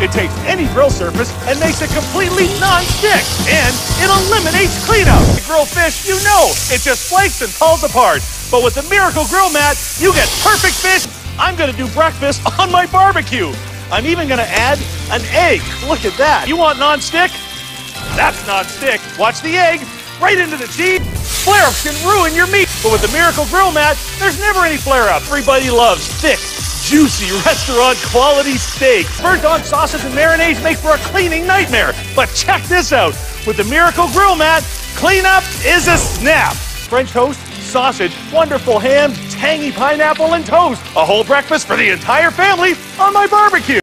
It takes any grill surface and makes it completely non-stick. And it eliminates cleanup. Grill fish, you know, it just flakes and falls apart. But with the Miracle Grill Mat, you get perfect fish. I'm gonna do breakfast on my barbecue. I'm even gonna add an egg. Look at that. You want non-stick? That's non-stick. Watch the egg right into the cheese. Flare-ups can ruin your meat. But with the Miracle Grill Mat, there's never any flare-up. Everybody loves thick, juicy restaurant quality steak. Burnt on sauces and marinades make for a cleaning nightmare. But check this out. With the Miracle Grill Mat, cleanup is a snap. French toast, sausage, wonderful ham, tangy pineapple, and toast. A whole breakfast for the entire family on my barbecue.